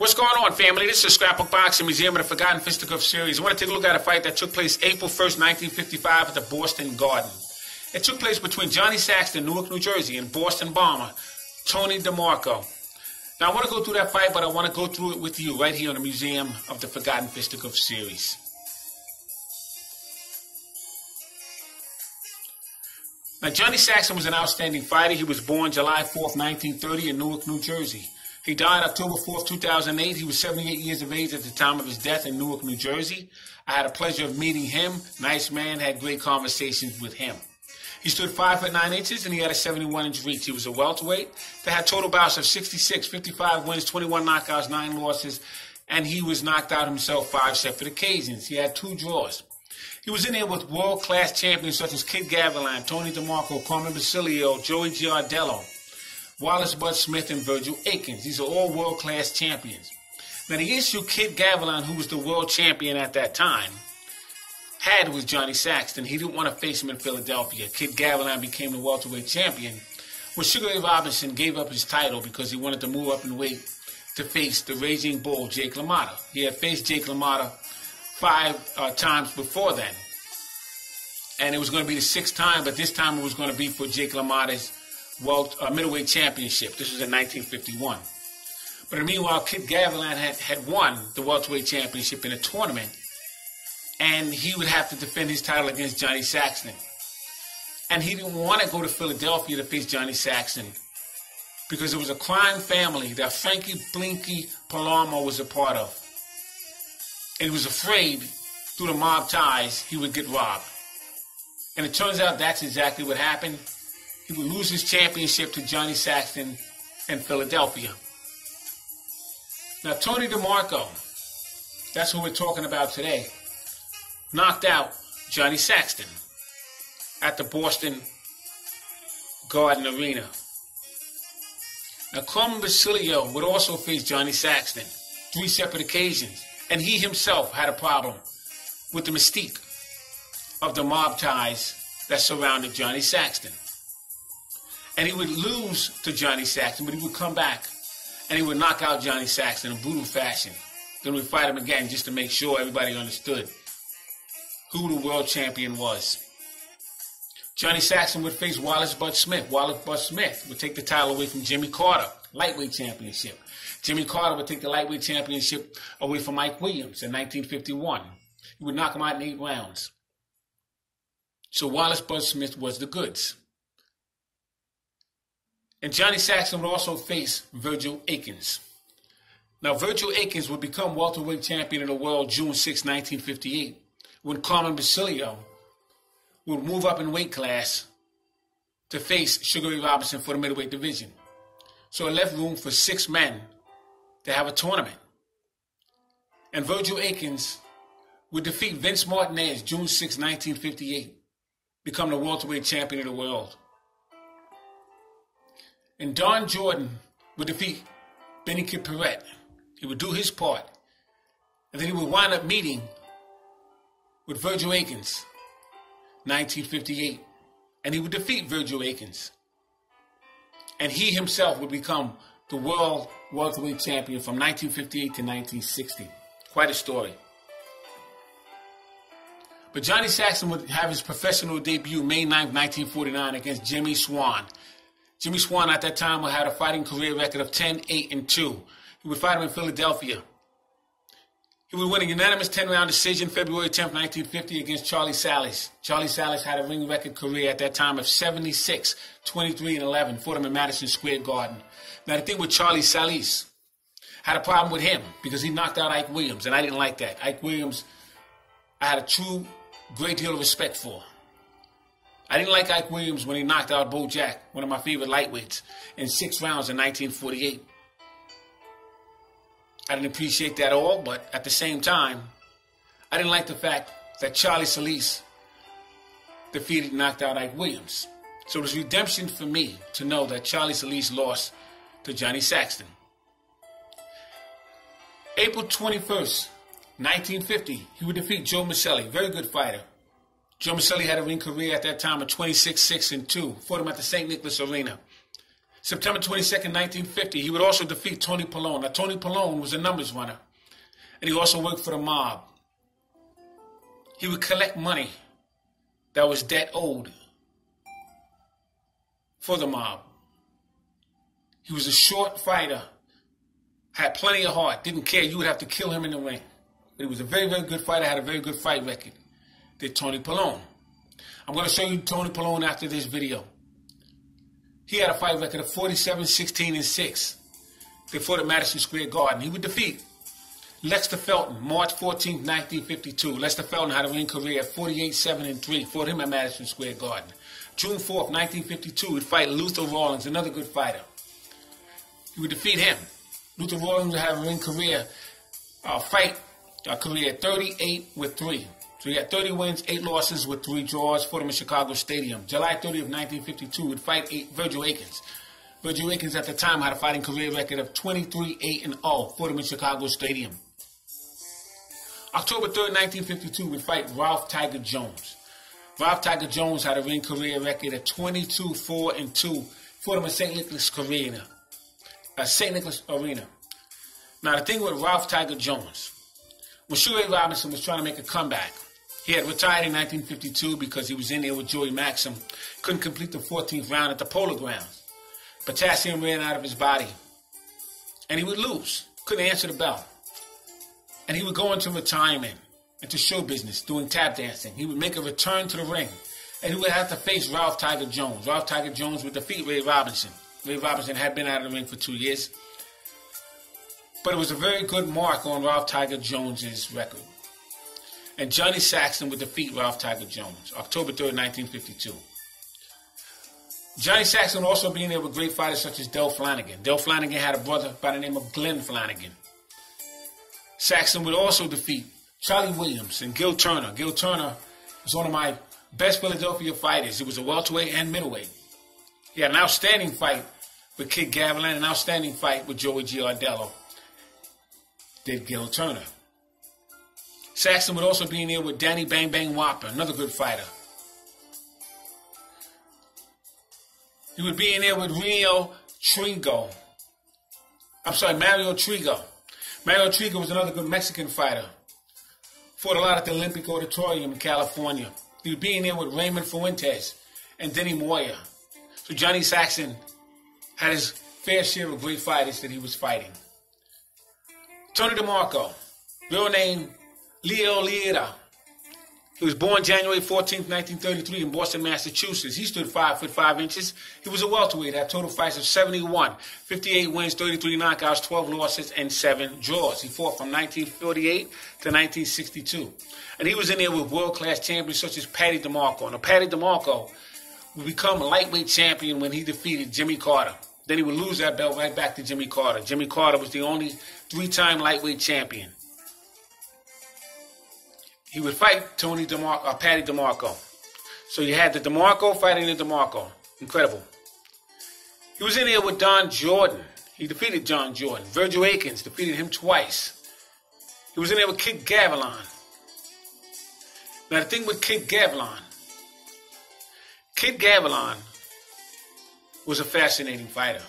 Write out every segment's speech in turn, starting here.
What's going on, family? This is Scrapbook Boxing Museum of the Forgotten Fisticuff series. I want to take a look at a fight that took place April 1st, 1955 at the Boston Garden. It took place between Johnny Saxton, Newark, New Jersey, and Boston bomber Tony DeMarco. Now, I want to go through that fight, but I want to go through it with you right here on the Museum of the Forgotten Fisticuff series. Now, Johnny Saxton was an outstanding fighter. He was born July 4th, 1930 in Newark, New Jersey. He died October 4th, 2008. He was 78 years of age at the time of his death in Newark, New Jersey. I had a pleasure of meeting him. Nice man, had great conversations with him. He stood 5 foot 9 inches and he had a 71 inch reach. He was a welterweight that had total bouts of 66, 55 wins, 21 knockouts, 9 losses, and he was knocked out himself five separate occasions. He had two draws. He was in there with world class champions such as Kid Gavilan, Tony DeMarco, Carmen Basilio, Joey Giardello. Wallace Bud Smith, and Virgil Akins. These are all world class champions. Now, the issue Kid Gavilan, who was the world champion at that time, had was Johnny Saxton. He didn't want to face him in Philadelphia. Kid Gavilan became the welterweight champion. When Sugar Ray Robinson gave up his title because he wanted to move up in weight to face the Raging Bull, Jake LaMotta. He had faced Jake LaMotta five uh, times before then. And it was going to be the sixth time, but this time it was going to be for Jake LaMotta's World uh, Middleweight Championship. This was in 1951. But meanwhile, Kid Gavilan had, had won the welterweight championship in a tournament, and he would have to defend his title against Johnny Saxton. And he didn't want to go to Philadelphia to face Johnny Saxton because it was a crime family that Frankie Blinky Palermo was a part of. And he was afraid through the mob ties he would get robbed. And it turns out that's exactly what happened. He would lose his championship to Johnny Saxton in Philadelphia. Now, Tony DeMarco, that's who we're talking about today, knocked out Johnny Saxton at the Boston Garden Arena. Now, Carmen Basilio would also face Johnny Saxton three separate occasions, and he himself had a problem with the mystique of the mob ties that surrounded Johnny Saxton and he would lose to Johnny Saxton, but he would come back and he would knock out Johnny Saxton in a brutal fashion. Then we'd fight him again just to make sure everybody understood who the world champion was. Johnny Saxton would face Wallace Bud Smith. Wallace Bud Smith would take the title away from Jimmy Carter, lightweight championship. Jimmy Carter would take the lightweight championship away from Ike Williams in 1951. He would knock him out in eight rounds. So Wallace Bud Smith was the goods. And Johnny Saxton would also face Virgil Akins. Now, Virgil Akins would become welterweight champion of the world June 6, 1958, when Carmen Basilio would move up in weight class to face Sugar Ray Robinson for the middleweight division. So it left room for six men to have a tournament. And Virgil Akins would defeat Vince Martinez June 6, 1958, become the welterweight champion of the world. And Don Jordan would defeat Benny Kid Paret. He would do his part. And then he would wind up meeting with Virgil Akins, 1958. And he would defeat Virgil Akins. And he himself would become the world welterweight champion from 1958 to 1960. Quite a story. But Johnny Saxton would have his professional debut May 9, 1949 against Jimmy Swan. Jimmy Swan at that time had a fighting career record of 10, 8, and 2. He would fight him in Philadelphia. He would win a unanimous 10-round decision February 10, 1950 against Charlie Salis. Charlie Salis had a ring record career at that time of 76, 23, and 11. Fought him in Madison Square Garden. Now the thing with Charlie Salis, I had a problem with him because he knocked out Ike Williams, and I didn't like that. Ike Williams, I had a true great deal of respect for. I didn't like Ike Williams when he knocked out Beau Jack, one of my favorite lightweights, in six rounds in 1948. I didn't appreciate that at all, but at the same time, I didn't like the fact that Charlie Solis defeated and knocked out Ike Williams. So it was redemption for me to know that Charlie Solis lost to Johnny Saxton. April 21st, 1950, he would defeat Joe Miceli, very good fighter. Joe Miceli had a ring career at that time of 26, 6, and 2. Fought him at the St. Nicholas Arena. September 22, 1950, he would also defeat Tony Pellone. Now, Tony Pellone was a numbers runner, and he also worked for the mob. He would collect money that was debt owed for the mob. He was a short fighter, had plenty of heart, didn't care. You would have to kill him in the ring. But he was a very, very good fighter, had a very good fight record. Did Tony Pellone. I'm going to show you Tony Pellone after this video. He had a fight record of 47, 16, and 6 before the Madison Square Garden. He would defeat Lester Felton, March 14, 1952. Lester Felton had a ring career at 48, 7, and 3. Fought him at Madison Square Garden. June 4th, 1952, he'd fight Luther Rawlings, another good fighter. He would defeat him. Luther Rawlings would have a ring career, uh, fight a career 38 with 3. So he had 30 wins, 8 losses with 3 draws, fought him in Chicago Stadium. July 30 of 1952, would fight eight, Virgil Akins. Virgil Akins at the time had a fighting career record of 23, 8, and 0, fought him in Chicago Stadium. October 3rd, 1952, would fight Ralph Tiger Jones. Ralph Tiger Jones had a ring career record of 22, 4, and 2, fought him in St. Nicholas Arena. Uh, St. Nicholas Arena. Now, the thing with Ralph Tiger Jones, when Sugar Robinson was trying to make a comeback, he had retired in 1952 because he was in there with Joey Maxim. Couldn't complete the 14th round at the Polo Grounds. Potassium ran out of his body. And he would lose. Couldn't answer the bell. And he would go into retirement, into show business, doing tap dancing. He would make a return to the ring. And he would have to face Ralph Tiger Jones. Ralph Tiger Jones would defeat Ray Robinson. Ray Robinson had been out of the ring for two years. But it was a very good mark on Ralph Tiger Jones's record and Johnny Saxton would defeat Ralph Tiger Jones, October 3rd, 1952. Johnny Saxton also being there with great fighters such as Del Flanagan. Del Flanagan had a brother by the name of Glenn Flanagan. Saxton would also defeat Charlie Williams and Gil Turner. Gil Turner was one of my best Philadelphia fighters. He was a welterweight and middleweight. He had an outstanding fight with Kid Gavilan, an outstanding fight with Joey Giardello. Did Gil Turner. Saxton would also be in there with Danny Bang Bang Womber, another good fighter. He would be in there with Rio Trigo. I'm sorry, Mario Trigo. Mario Trigo was another good Mexican fighter. Fought a lot at the Olympic Auditorium in California. He would be in there with Raymond Fuentes and Denny Moyer. So Johnny Saxton had his fair share of great fighters that he was fighting. Tony DeMarco, real name Leo Lira. He was born January 14, 1933 in Boston, Massachusetts. He stood 5 foot 5 inches. He was a welterweight, had total fights of 71, 58 wins, 33 knockouts, 12 losses, and 7 draws. He fought from 1948 to 1962. And he was in there with world-class champions such as Paddy DeMarco. Now, Paddy DeMarco would become a lightweight champion when he defeated Jimmy Carter. Then he would lose that belt right back to Jimmy Carter. Jimmy Carter was the only three-time lightweight champion he would fight Tony DeMarco, uh, Paddy DeMarco. So you had the DeMarco fighting the DeMarco. Incredible. He was in there with Don Jordan. He defeated John Jordan. Virgil Akins defeated him twice. He was in there with Kid Gavilan. Now the thing with Kid Gavilan, Kid Gavilan was a fascinating fighter.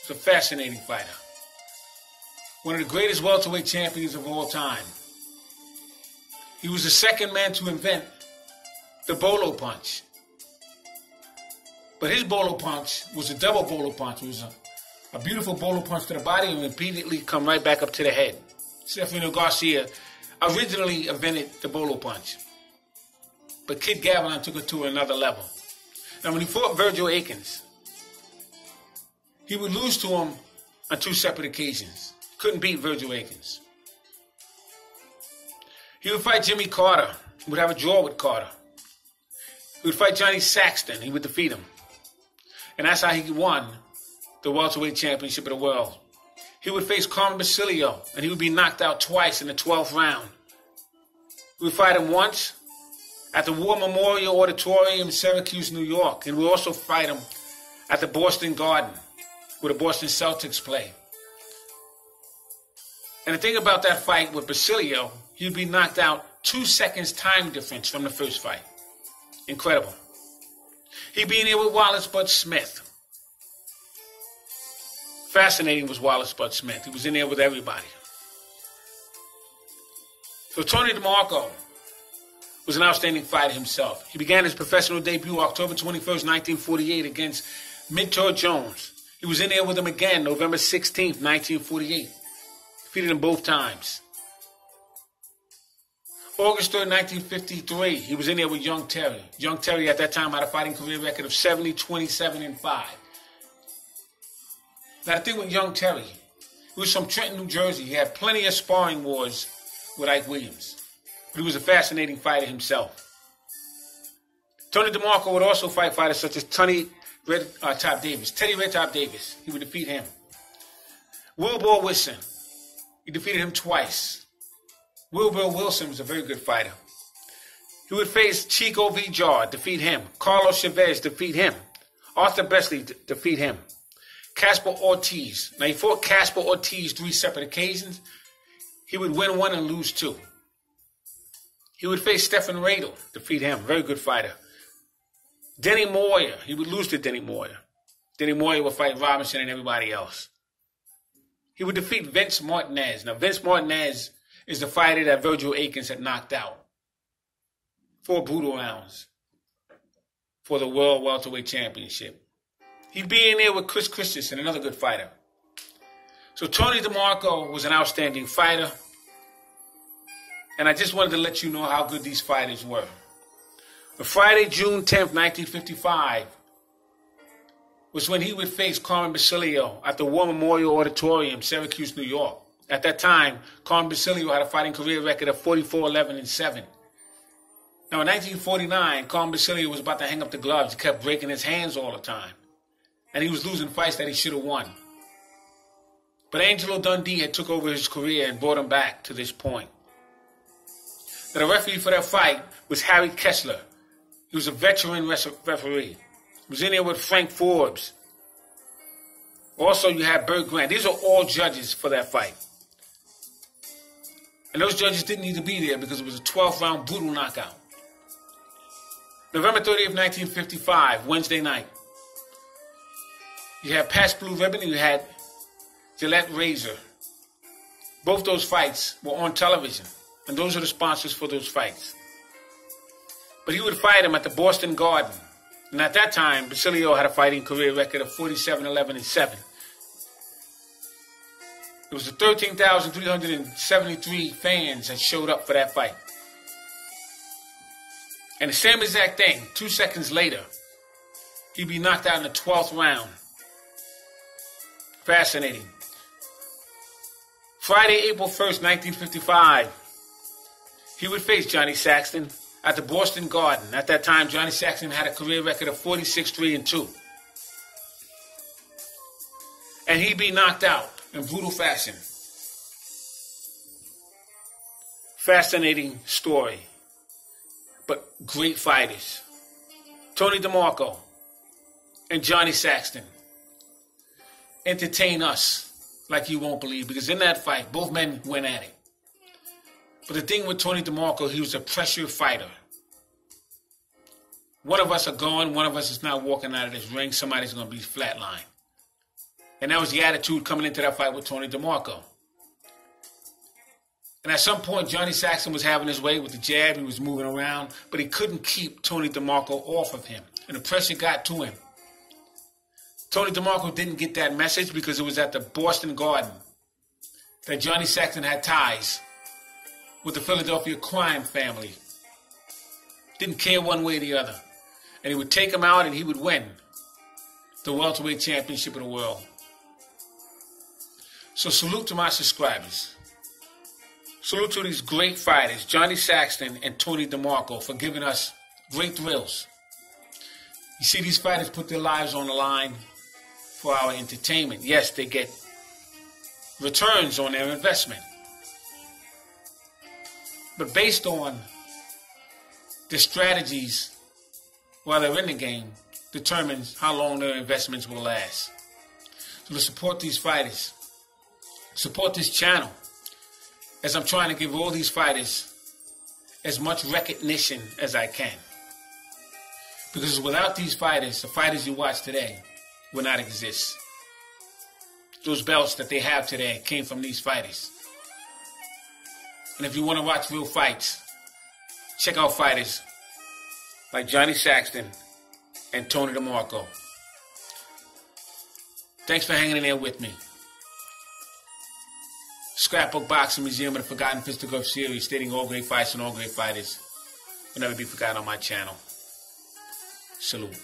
He's a fascinating fighter. One of the greatest welterweight champions of all time. He was the second man to invent the bolo punch. But his bolo punch was a double bolo punch. It was a, a beautiful bolo punch to the body and immediately come right back up to the head. Ceferino Garcia originally invented the bolo punch. But Kid Gavilan took it to another level. Now, when he fought Virgil Akins, he would lose to him on two separate occasions. Couldn't beat Virgil Akins. He would fight Jimmy Carter. He would have a draw with Carter. He would fight Johnny Saxton. He would defeat him. And that's how he won the welterweight championship of the world. He would face Carmen Basilio, and he would be knocked out twice in the 12th round. We would fight him once at the War Memorial Auditorium in Syracuse, New York. And we also fight him at the Boston Garden, where the Boston Celtics play. And the thing about that fight with Basilio he'd be knocked out two seconds time difference from the first fight. Incredible. He'd be in there with Wallace Bud Smith. Fascinating was Wallace Bud Smith. He was in there with everybody. So Tony DeMarco was an outstanding fighter himself. He began his professional debut October 21st, 1948 against Minter Jones. He was in there with him again November 16th, 1948. Defeated him both times. August 3rd, 1953, he was in there with Young Terry. Young Terry at that time had a fighting career record of 70, 27, and 5. Now, the thing with Young Terry, he was from Trenton, New Jersey. He had plenty of sparring wars with Ike Williams. But he was a fascinating fighter himself. Tony DeMarco would also fight fighters such as Tony Red uh, Top Davis, Teddy Red Top Davis. He would defeat him. Wilbur Wilson. He defeated him twice. Wilbur Wilson was a very good fighter. He would face Chico V. Vejar, defeat him. Carlos Chavez, defeat him. Arthur Persley, defeat him. Casper Ortiz. Now, he fought Casper Ortiz three separate occasions. He would win one and lose two. He would face Stephen Radel, defeat him. Very good fighter. Denny Moyer. He would lose to Denny Moyer. Denny Moyer would fight Robinson and everybody else. He would defeat Vince Martinez. Now, Vince Martinez is the fighter that Virgil Akins had knocked out. Four brutal rounds for the World Welterweight Championship. He'd be in there with Chris Christensen, another good fighter. So Tony DeMarco was an outstanding fighter. And I just wanted to let you know how good these fighters were. The Friday, June 10th, 1955, was when he would face Carmen Basilio at the War Memorial Auditorium, Syracuse, New York. At that time, Carmen Basilio had a fighting career record of 44 11 and 7. Now, in 1949, Carmen Basilio was about to hang up the gloves. He kept breaking his hands all the time. And he was losing fights that he should have won. But Angelo Dundee had took over his career and brought him back to this point. Now, the referee for that fight was Harry Kessler. He was a veteran referee. He was in there with Frank Forbes. Also, you had Bert Grant. These are all judges for that fight. And those judges didn't need to be there because it was a 12 round brutal knockout. November 30th, 1955, Wednesday night. You had Pabst Blue Ribbon and you had Gillette Razor. Both those fights were on television, and those are the sponsors for those fights. But he would fight him at the Boston Garden. And at that time, Basilio had a fighting career record of 47 11 and 7. It was the 13,373 fans that showed up for that fight. And the same exact thing, two seconds later, he'd be knocked out in the 12th round. Fascinating. Friday, April 1st, 1955, he would face Johnny Saxton at the Boston Garden. At that time, Johnny Saxton had a career record of 46 3 and 2. And he'd be knocked out in brutal fashion. Fascinating story, but great fighters. Tony DeMarco and Johnny Saxton entertain us like you won't believe because in that fight, both men went at it. But the thing with Tony DeMarco, he was a pressure fighter. One of us are going, one of us is not walking out of this ring, somebody's going to be flatlined. And that was the attitude coming into that fight with Tony DeMarco. And at some point, Johnny Saxton was having his way with the jab. He was moving around, but he couldn't keep Tony DeMarco off of him. And the pressure got to him. Tony DeMarco didn't get that message because it was at the Boston Garden that Johnny Saxton had ties with the Philadelphia crime family. Didn't care one way or the other. And he would take him out and he would win the welterweight championship of the world. So salute to my subscribers. Salute to these great fighters, Johnny Saxton and Tony DeMarco, for giving us great thrills. You see, these fighters put their lives on the line for our entertainment. Yes, they get returns on their investment. But based on the strategies while they're in the game determines how long their investments will last. So to support these fighters, support this channel as I'm trying to give all these fighters as much recognition as I can. Because without these fighters, the fighters you watch today, will not exist. those belts that they have today came from these fighters. And if you want to watch real fights, check out fighters like Johnny Saxton and Tony DeMarco. Thanks for hanging in there with me. Scrapbook Boxing Museum of the Forgotten Fisticuff series stating all great fights and all great fighters will never be forgotten on my channel. Salute.